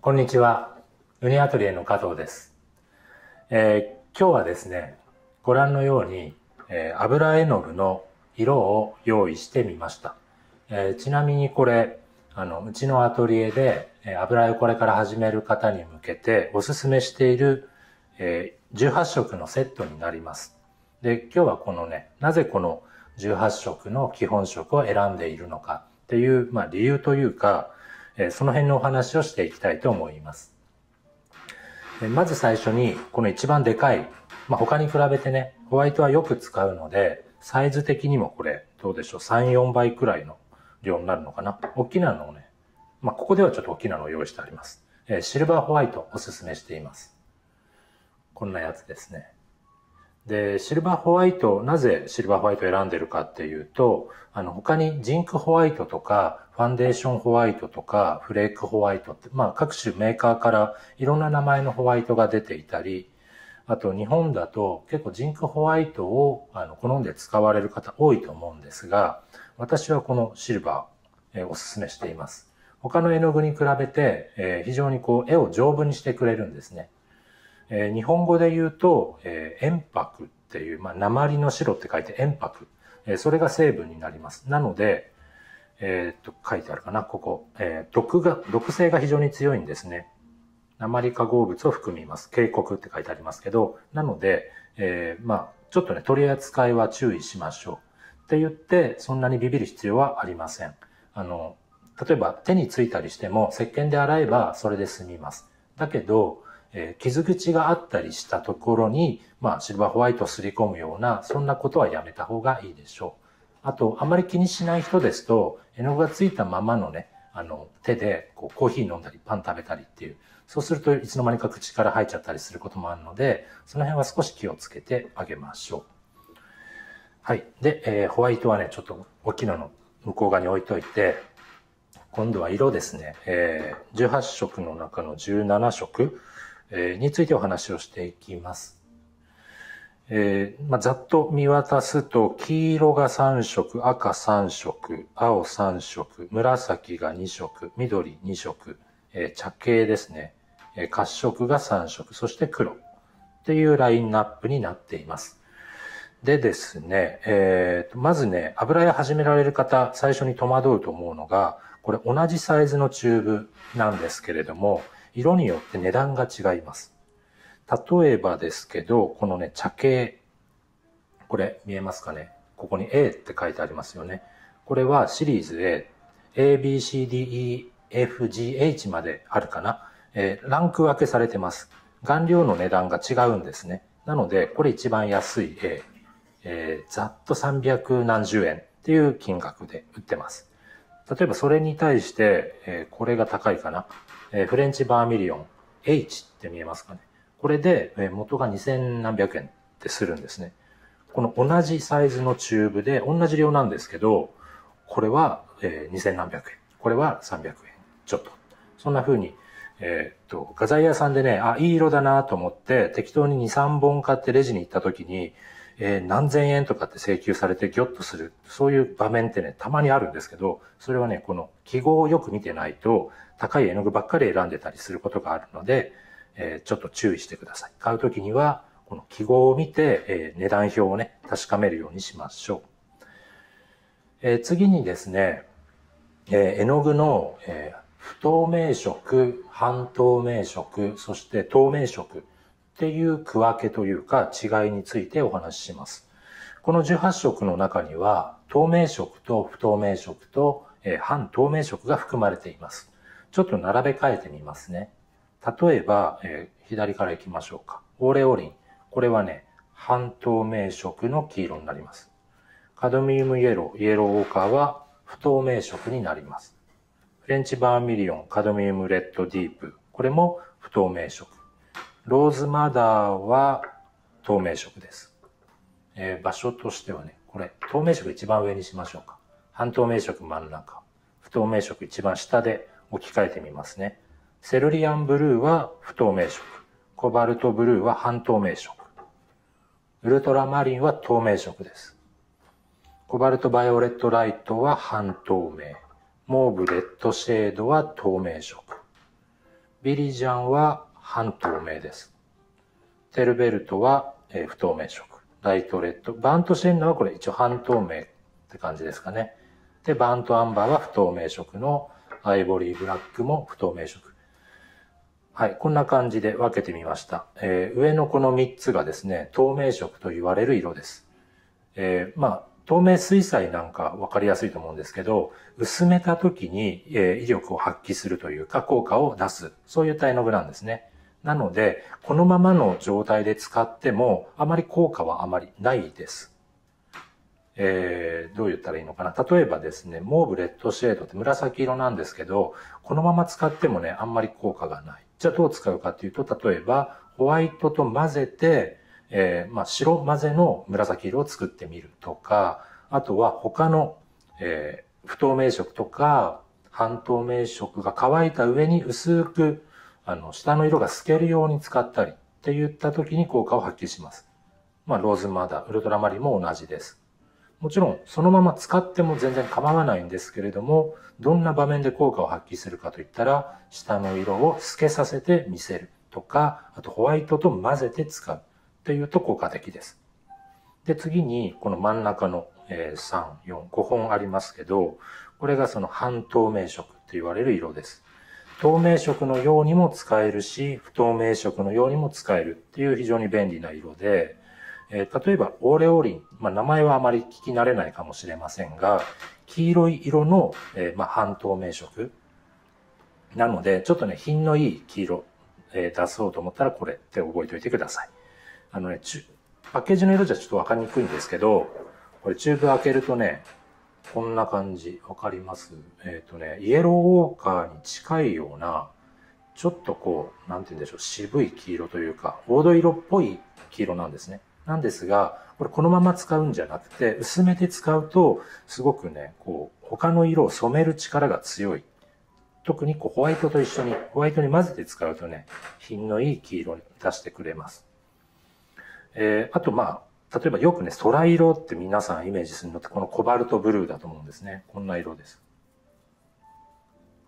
こんにちは。ウニアトリエの加藤です。えー、今日はですね、ご覧のように、えー、油絵の具の色を用意してみました。えー、ちなみにこれ、あの、うちのアトリエで、え油絵をこれから始める方に向けておすすめしている、え18色のセットになります。で、今日はこのね、なぜこの18色の基本色を選んでいるのかっていう、まあ理由というか、えその辺のお話をしていきたいと思います。まず最初に、この一番でかい、まあ、他に比べてね、ホワイトはよく使うので、サイズ的にもこれ、どうでしょう、3、4倍くらいの量になるのかな。大きなのをね、まあ、ここではちょっと大きなのを用意してあります。えシルバーホワイトおすすめしています。こんなやつですね。で、シルバーホワイト、なぜシルバーホワイトを選んでるかっていうと、あの、他にジンクホワイトとか、ファンデーションホワイトとか、フレークホワイトって、まあ各種メーカーからいろんな名前のホワイトが出ていたり、あと日本だと結構ジンクホワイトをあの好んで使われる方多いと思うんですが、私はこのシルバー、え、おすすめしています。他の絵の具に比べて、え、非常にこう絵を丈夫にしてくれるんですね。え、日本語で言うと、えー、塩白っていう、まあ、鉛の白って書いて塩白。え、それが成分になります。なので、えー、っと、書いてあるかな、ここ。えー、毒が、毒性が非常に強いんですね。鉛化合物を含みます。警告って書いてありますけど、なので、えー、まあ、ちょっとね、取り扱いは注意しましょう。って言って、そんなにビビる必要はありません。あの、例えば手についたりしても、石鹸で洗えばそれで済みます。だけど、えー、傷口があったりしたところに、まあ、シルバーホワイトをすり込むような、そんなことはやめた方がいいでしょう。あと、あまり気にしない人ですと、絵の具がついたままのね、あの、手でこうコーヒー飲んだり、パン食べたりっていう、そうするといつの間にか口から入っちゃったりすることもあるので、その辺は少し気をつけてあげましょう。はい。で、えー、ホワイトはね、ちょっと大きなの向こう側に置いといて、今度は色ですね。えー、18色の中の17色。についてお話をしていきます。えー、まあ、ざっと見渡すと、黄色が3色、赤3色、青3色、紫が2色、緑2色、えー、茶系ですね。えー、褐色が3色、そして黒っていうラインナップになっています。でですね、えー、まずね、油絵始められる方、最初に戸惑うと思うのが、これ同じサイズのチューブなんですけれども、色によって値段が違います。例えばですけど、このね、茶系。これ見えますかね？ここに A って書いてありますよね。これはシリーズ A、A, B, C, D, E, F, G, H まであるかな。えー、ランク分けされてます。顔料の値段が違うんですね。なので、これ一番安い A。えー、ざっと300何十円っていう金額で売ってます。例えばそれに対して、えー、これが高いかな。えー、フレンチバーミリオン H って見えますかね？これで、え、元が2000何百円ってするんですね。この同じサイズのチューブで同じ量なんですけど、これは、え、2000何百円。これは300円。ちょっと。そんな風に、えー、っと、画材屋さんでね、あ、いい色だなと思って適当に2、3本買ってレジに行った時に、えー、何千円とかって請求されてギョッとする。そういう場面ってね、たまにあるんですけど、それはね、この記号をよく見てないと、高い絵の具ばっかり選んでたりすることがあるので、え、ちょっと注意してください。買うときには、この記号を見て、え、値段表をね、確かめるようにしましょう。え、次にですね、え、絵の具の、え、不透明色、半透明色、そして透明色っていう区分けというか違いについてお話しします。この18色の中には透明色と不透明色と、え、半透明色が含まれています。ちょっと並べ替えてみますね。例えば、えー、左から行きましょうか。オーレオリン。これはね、半透明色の黄色になります。カドミウムイエロー、イエローオーカーは不透明色になります。フレンチバーミリオン、カドミウムレッドディープ。これも不透明色。ローズマダーは透明色です。えー、場所としてはね、これ、透明色一番上にしましょうか。半透明色真ん中。不透明色一番下で置き換えてみますね。セルリアンブルーは不透明色。コバルトブルーは半透明色。ウルトラマリンは透明色です。コバルトバイオレットライトは半透明。モーブレッドシェードは透明色。ビリジャンは半透明です。テルベルトは、えー、不透明色。ライトレッド。バントシェンナはこれ一応半透明って感じですかね。で、バントアンバーは不透明色のアイボリーブラックも不透明色。はい、こんな感じで分けてみました。えー、上のこの3つがですね、透明色と言われる色です。えー、まあ、透明水彩なんか分かりやすいと思うんですけど、薄めた時に、えー、威力を発揮するというか効果を出す。そういった絵の具なんですね。なので、このままの状態で使っても、あまり効果はあまりないです。えー、どう言ったらいいのかな。例えばですね、モーブレッドシェードって紫色なんですけど、このまま使ってもね、あんまり効果がない。じゃあどう使うかっていうと、例えば、ホワイトと混ぜて、えー、まあ、白混ぜの紫色を作ってみるとか、あとは他の、えー、不透明色とか、半透明色が乾いた上に薄く、あの、下の色が透けるように使ったりって言った時に効果を発揮します。まあ、ローズマダー、ウルトラマリンも同じです。もちろん、そのまま使っても全然構わないんですけれども、どんな場面で効果を発揮するかといったら、下の色を透けさせて見せるとか、あとホワイトと混ぜて使うというと効果的です。で、次に、この真ん中の3、4、5本ありますけど、これがその半透明色と言われる色です。透明色のようにも使えるし、不透明色のようにも使えるっていう非常に便利な色で、えー、例えば、オーレオリン、まあ、名前はあまり聞き慣れないかもしれませんが、黄色い色の、えー、まあ、半透明色。なので、ちょっとね、品のいい黄色、えー、出そうと思ったらこれって覚えておいてください。あのね、パッケージの色じゃちょっとわかりにくいんですけど、これチューブ開けるとね、こんな感じ、わかります？えっ、ー、とね、イエローウォーカーに近いような、ちょっとこう、なんて言うんでしょう、渋い黄色というか、黄土色っぽい黄色なんですね。なんですが、これこのまま使うんじゃなくて、薄めて使うと、すごくね、こう、他の色を染める力が強い。特にこうホワイトと一緒に、ホワイトに混ぜて使うとね、品のいい黄色に出してくれます。えー、あとまあ、例えばよくね、空色って皆さんイメージするのってこのコバルトブルーだと思うんですね。こんな色です。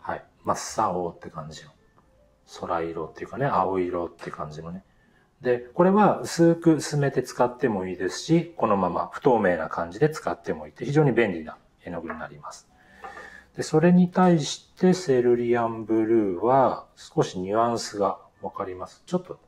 はい。真っ青って感じの。空色っていうかね、青色って感じのね。で、これは薄く薄めて使ってもいいですし、このまま不透明な感じで使ってもいいって非常に便利な絵の具になります。で、それに対してセルリアンブルーは少しニュアンスがわかります。ちょっと、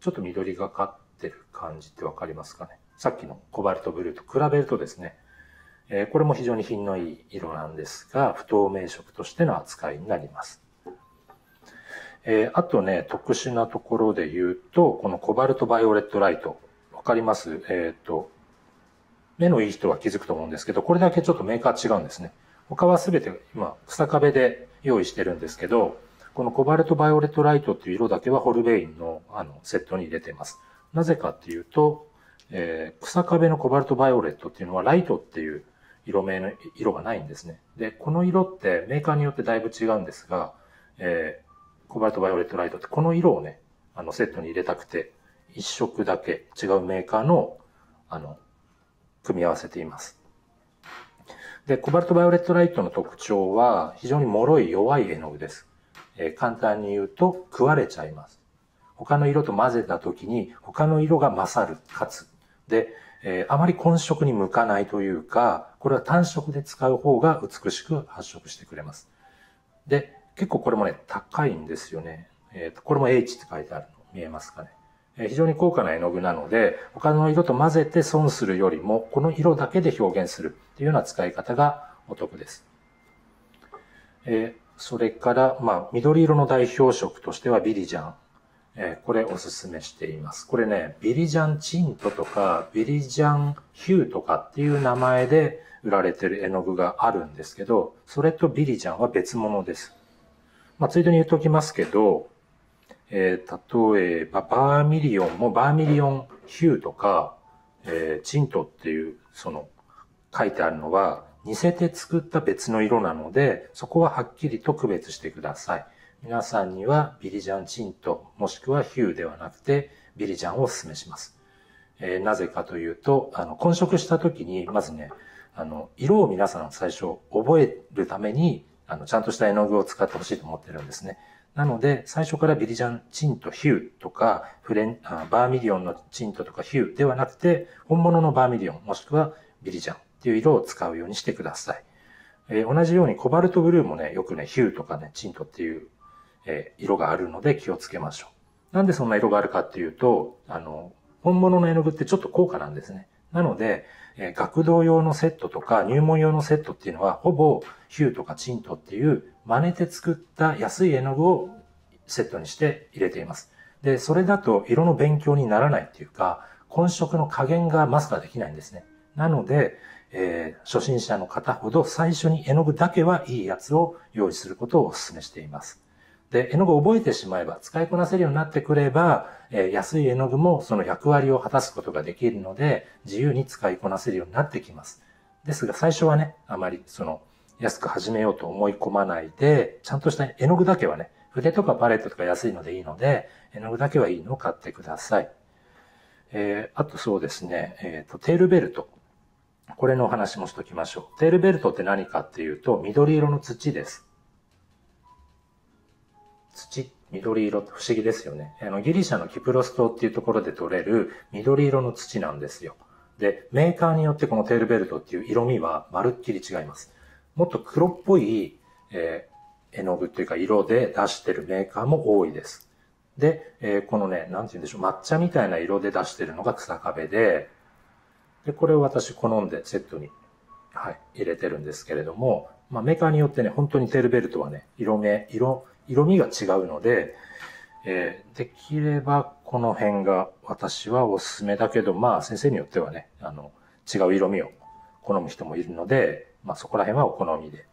ちょっと緑がかってる感じってわかりますかね。さっきのコバルトブルーと比べるとですね、えー、これも非常に品のいい色なんですが、不透明色としての扱いになります。えー、あとね、特殊なところで言うと、このコバルトバイオレットライト。わかります？えっ、ー、と、目のいい人は気づくと思うんですけど、これだけちょっとメーカー違うんですね。他はすべて今、草壁で用意してるんですけど、このコバルトバイオレットライトっていう色だけはホルベインのあのセットに入れています。なぜかっていうと、えー、草壁のコバルトバイオレットっていうのはライトっていう色名の色がないんですね。で、この色ってメーカーによってだいぶ違うんですが、えコバルトバイオレットライトってこの色をね、あのセットに入れたくて、一色だけ違うメーカーの、あの、組み合わせています。で、コバルトバイオレットライトの特徴は非常に脆い弱い絵の具です。えー、簡単に言うと食われちゃいます。他の色と混ぜた時に他の色が勝る、かつ。で、えー、あまり混色に向かないというか、これは単色で使う方が美しく発色してくれます。で、結構これもね、高いんですよね。えっ、ー、と、これも H って書いてあるの見えますかね。えー、非常に高価な絵の具なので、他の色と混ぜて損するよりも、この色だけで表現するっていうような使い方がお得です。えー、それから、まあ、緑色の代表色としてはビリジャン。えー、これおすすめしています。これね、ビリジャンチントとか、ビリジャンヒューとかっていう名前で売られてる絵の具があるんですけど、それとビリジャンは別物です。まあ、ついでに言っておきますけど、えー、例えば、バーミリオンもバーミリオンヒューとか、えー、チントっていう、その、書いてあるのは、似せて作った別の色なので、そこははっきりと区別してください。皆さんにはビリジャンチント、もしくはヒューではなくて、ビリジャンをお勧めします。えー、なぜかというと、あの、混色した時に、まずね、あの、色を皆さん最初覚えるために、あの、ちゃんとした絵の具を使ってほしいと思ってるんですね。なので、最初からビリジャンチントヒューとか、フレン、バーミリオンのチントとかヒューではなくて、本物のバーミリオン、もしくはビリジャンっていう色を使うようにしてください。えー、同じようにコバルトブルーもね、よくね、ヒューとかね、チントっていう、えー、色があるので気をつけましょう。なんでそんな色があるかっていうと、あの、本物の絵の具ってちょっと高価なんですね。なので、えー、学童用のセットとか入門用のセットっていうのは、ほぼヒューとかチントっていう真似て作った安い絵の具をセットにして入れています。で、それだと色の勉強にならないっていうか、混色の加減がマスターできないんですね。なので、えー、初心者の方ほど最初に絵の具だけはいいやつを用意することをお勧めしています。で、絵の具を覚えてしまえば、使いこなせるようになってくれば、えー、安い絵の具もその役割を果たすことができるので、自由に使いこなせるようになってきます。ですが、最初はね、あまりその、安く始めようと思い込まないで、ちゃんとした絵の具だけはね、筆とかパレットとか安いのでいいので、絵の具だけはいいのを買ってください。えー、あとそうですね、えっ、ー、と、テールベルト。これのお話もしときましょう。テールベルトって何かっていうと、緑色の土です。緑色って不思議ですよね。あの、ギリシャのキプロス島っていうところで取れる緑色の土なんですよ。で、メーカーによってこのテールベルトっていう色味はまるっきり違います。もっと黒っぽい、えー、絵の具っていうか色で出してるメーカーも多いです。で、えー、このね、なんて言うんでしょう、抹茶みたいな色で出してるのが草壁で、で、これを私好んでセットに、はい、入れてるんですけれども、まあ、メーカーによってね、本当にテールベルトはね、色目、色、色味が違うので、えー、できればこの辺が私はおすすめだけど、まあ先生によってはね、あの、違う色味を好む人もいるので、まあそこら辺はお好みで。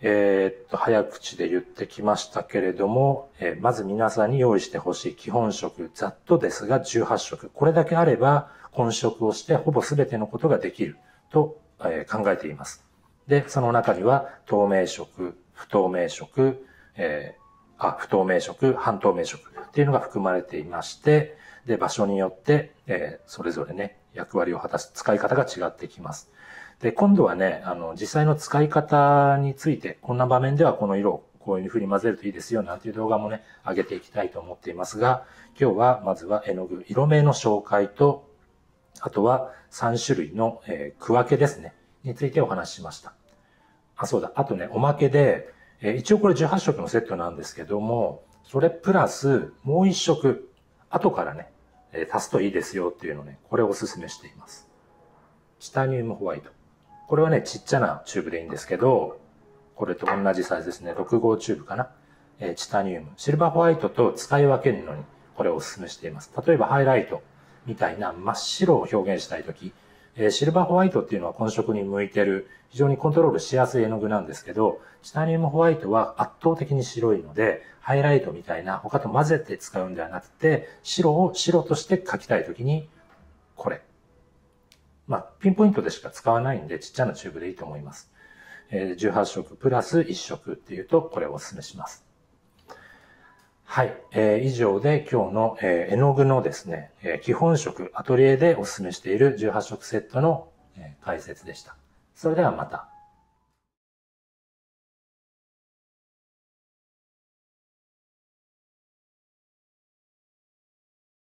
えー、っと、早口で言ってきましたけれども、えー、まず皆さんに用意してほしい基本色、ざっとですが18色。これだけあれば、混色をしてほぼ全てのことができると、え考えています。で、その中には透明色、不透明色、えー、あ、不透明色、半透明色っていうのが含まれていまして、で、場所によって、えー、それぞれね、役割を果たす、使い方が違ってきます。で、今度はね、あの、実際の使い方について、こんな場面ではこの色をこういう風に混ぜるといいですよなんていう動画もね、上げていきたいと思っていますが、今日はまずは絵の具、色名の紹介と、あとは3種類の、えー、区分けですね。についてお話ししました。あ、そうだ。あとね、おまけで、え、一応これ18色のセットなんですけども、それプラスもう1色、後からね、え、足すといいですよっていうのね、これをお勧めしています。チタニウムホワイト。これはね、ちっちゃなチューブでいいんですけど、これと同じサイズですね。6号チューブかな。え、チタニウム。シルバーホワイトと使い分けるのに、これをお勧めしています。例えばハイライト。みたいな真っ白を表現したいとき、えシルバーホワイトっていうのは混色に向いてる非常にコントロールしやすい絵の具なんですけど、チタニウムホワイトは圧倒的に白いので、ハイライトみたいな他と混ぜて使うんではなくて、白を白として描きたいときに、これ。まあ、ピンポイントでしか使わないんで、ちっちゃなチューブでいいと思います。え18色プラス1色っていうと、これをお勧めします。はい。えー、以上で今日の、えー、絵の具のですね、えー、基本色、アトリエでお勧めしている18色セットの、えー、解説でした。それではまた。